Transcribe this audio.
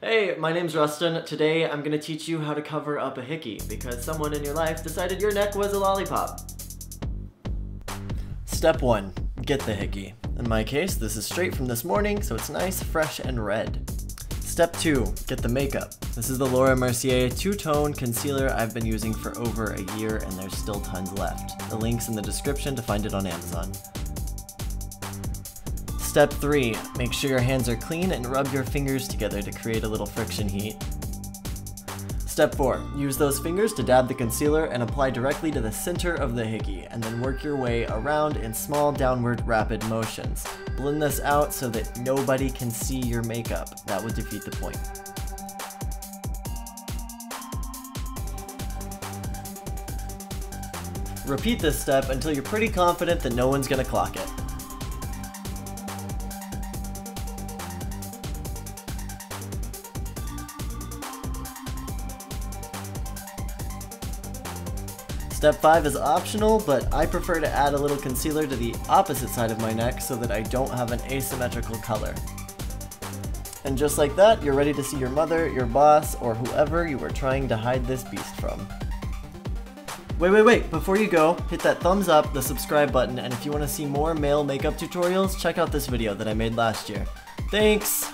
Hey, my name's Rustin. Today I'm gonna teach you how to cover up a hickey because someone in your life decided your neck was a lollipop. Step 1. Get the hickey. In my case, this is straight from this morning, so it's nice, fresh, and red. Step 2. Get the makeup. This is the Laura Mercier two-tone concealer I've been using for over a year and there's still tons left. The link's in the description to find it on Amazon. Step 3. Make sure your hands are clean and rub your fingers together to create a little friction heat. Step 4. Use those fingers to dab the concealer and apply directly to the center of the hickey, and then work your way around in small downward rapid motions. Blend this out so that nobody can see your makeup. That would defeat the point. Repeat this step until you're pretty confident that no one's gonna clock it. Step 5 is optional, but I prefer to add a little concealer to the opposite side of my neck so that I don't have an asymmetrical color. And just like that, you're ready to see your mother, your boss, or whoever you were trying to hide this beast from. Wait, wait, wait, before you go, hit that thumbs up, the subscribe button, and if you want to see more male makeup tutorials, check out this video that I made last year. Thanks!